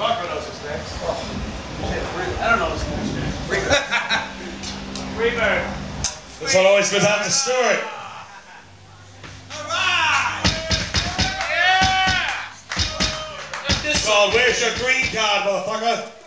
Marco knows his next. Oh, I don't know what's next. Reverb. That's what always goes out to Stuart. God, where's your green card, motherfucker?